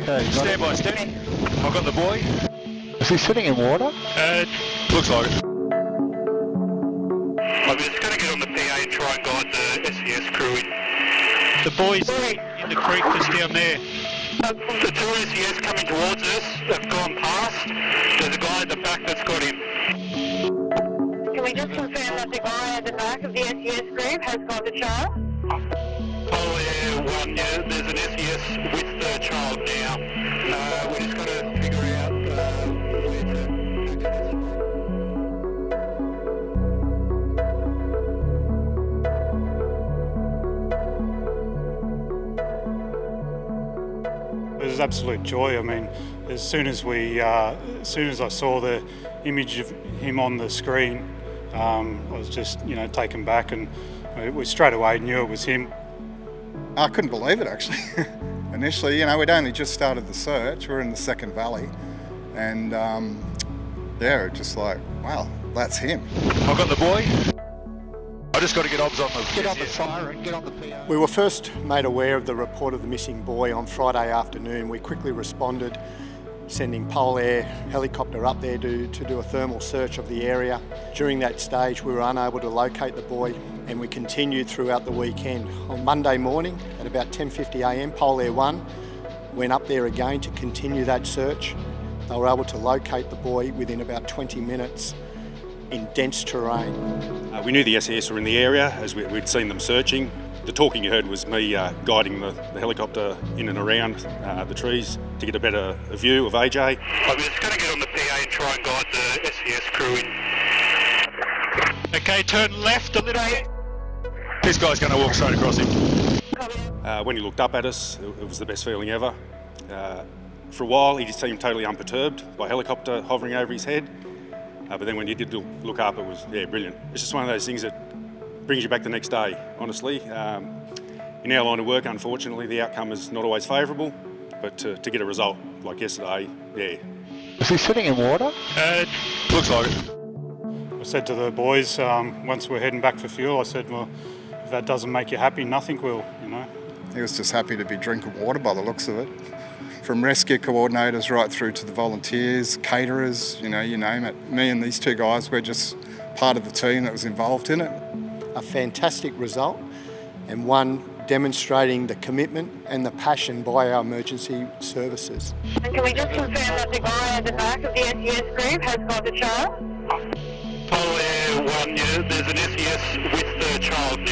Okay, got Stand by, steady. I've got the boy. Is he sitting in water? Uh, looks like it. I'm just going to get on the PA and try and guide the SES crew in. The boys in the creek just down there. Uh, the two SES coming towards us have gone past. There's a guy at the back that's got him. Can we just confirm that the guy at the back of the SES group has got the child? Yeah, there's an SES with the child now. Uh, we're just going to figure out uh, where to do this. It was absolute joy. I mean, as soon as we, uh, as soon as I saw the image of him on the screen, um, I was just, you know, taken back, and we straight away knew it was him. I couldn't believe it actually. Initially, you know, we'd only just started the search. We're in the second valley, and um, yeah, it just like, wow, that's him. I've got the boy. I just got to get obs on the. Get on the siren, get on the PA. We were first made aware of the report of the missing boy on Friday afternoon. We quickly responded, sending PolAir helicopter up there to, to do a thermal search of the area. During that stage, we were unable to locate the boy, and we continued throughout the weekend. On Monday morning, at about 10:50am, PolAir One went up there again to continue that search. They were able to locate the boy within about 20 minutes in dense terrain. Uh, we knew the SES were in the area as we, we'd seen them searching. The talking you heard was me uh, guiding the, the helicopter in and around uh, the trees to get a better view of AJ. I'm just going to get on the PA and try and guide the SES crew in. Okay, turn left a little bit. This guy's going to walk straight across him. Uh, when he looked up at us, it, it was the best feeling ever. Uh, for a while, he just seemed totally unperturbed by a helicopter hovering over his head. Uh, but then when he did look, look up, it was yeah brilliant. It's just one of those things that brings you back the next day. Honestly, um, in our line of work, unfortunately, the outcome is not always favourable. But to, to get a result like yesterday, yeah, Is he sitting in water? Uh, Looks like it. I said to the boys um, once we're heading back for fuel, I said, well, if that doesn't make you happy, nothing will, you know. He was just happy to be drinking water by the looks of it. From rescue coordinators right through to the volunteers, caterers, you know, you name it. Me and these two guys, we're just part of the team that was involved in it. a fantastic result and one demonstrating the commitment and the passion by our emergency services. And can we just confirm that the guy at the back of the SES group has got the child? PolAir 1, yeah, there's an SES with the child